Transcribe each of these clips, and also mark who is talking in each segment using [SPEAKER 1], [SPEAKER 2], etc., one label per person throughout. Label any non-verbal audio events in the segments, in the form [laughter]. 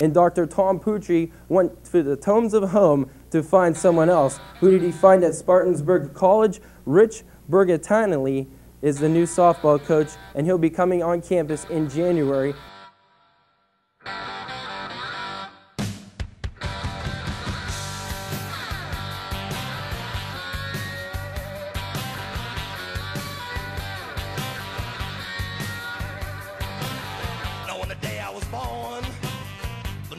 [SPEAKER 1] And Dr. Tom Pucci went to the tomes of home to find someone else. Who did he find at Spartansburg College? Rich Bertagnolli is the new softball coach, and he'll be coming on campus in January.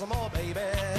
[SPEAKER 2] thousand more, baby,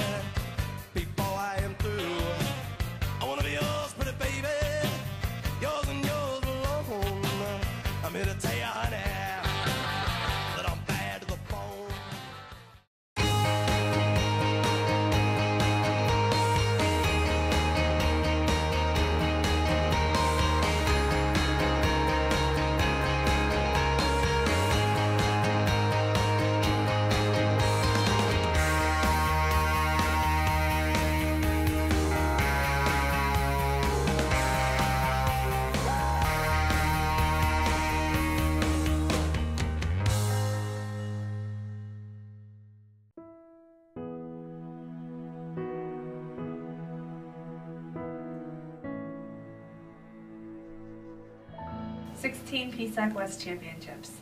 [SPEAKER 3] 16 PSAC West Championships.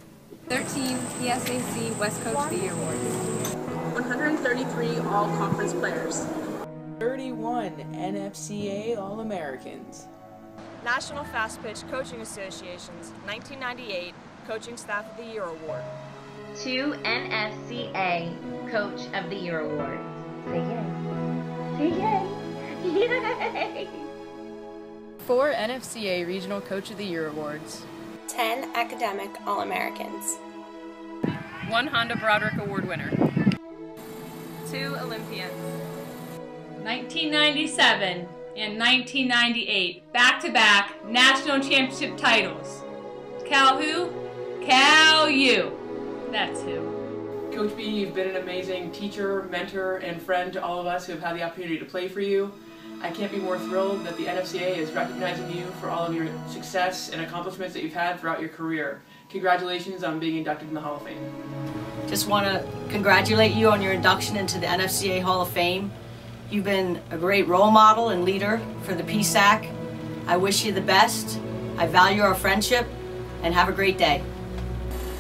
[SPEAKER 4] 13 PSAC West Coach of the Year Awards.
[SPEAKER 5] 133 all conference players.
[SPEAKER 6] 31 NFCA All Americans.
[SPEAKER 7] National Fast Pitch Coaching Association's 1998 Coaching Staff of the Year Award.
[SPEAKER 8] Two NFCA Coach of the Year awards. Say yay. Say yay. [laughs] Yay.
[SPEAKER 4] Four NFCA Regional Coach of the Year Awards.
[SPEAKER 9] 10 academic All Americans.
[SPEAKER 4] One Honda Broderick Award winner.
[SPEAKER 7] Two Olympians.
[SPEAKER 3] 1997 and 1998 back-to-back national championship titles. Cal who? Cal U. That's who.
[SPEAKER 6] Coach B, you've been an amazing teacher, mentor, and friend to all of us who have had the opportunity to play for you. I can't be more thrilled that the NFCA is recognizing you for all of your success and accomplishments that you've had throughout your career. Congratulations on being inducted in the Hall of Fame.
[SPEAKER 10] Just want to congratulate you on your induction into the NFCA Hall of Fame. You've been a great role model and leader for the PSAC. I wish you the best. I value our friendship and have a great day.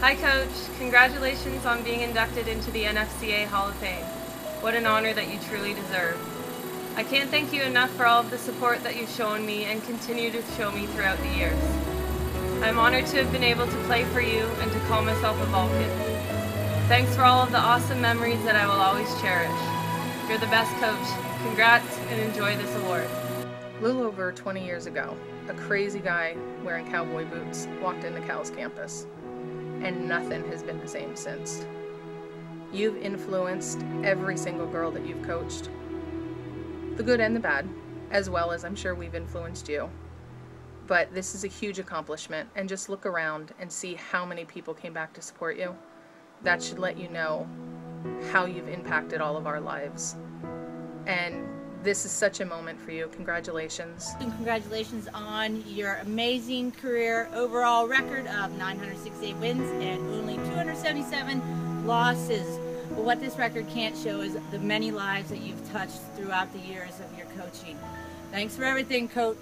[SPEAKER 7] Hi, Coach. Congratulations on being inducted into the NFCA Hall of Fame. What an honor that you truly deserve. I can't thank you enough for all of the support that you've shown me and continue to show me throughout the years. I'm honored to have been able to play for you and to call myself a Vulcan. Thanks for all of the awesome memories that I will always cherish. You're the best coach. Congrats and enjoy this award.
[SPEAKER 5] A little over 20 years ago, a crazy guy wearing cowboy boots walked into Cal's campus, and nothing has been the same since. You've influenced every single girl that you've coached, the good and the bad, as well as I'm sure we've influenced you. But this is a huge accomplishment, and just look around and see how many people came back to support you. That should let you know how you've impacted all of our lives. And this is such a moment for you. Congratulations.
[SPEAKER 11] And congratulations on your amazing career overall record of 968 wins and only 277 losses. But what this record can't show is the many lives that you've touched throughout the years of your coaching. Thanks for everything, Coach.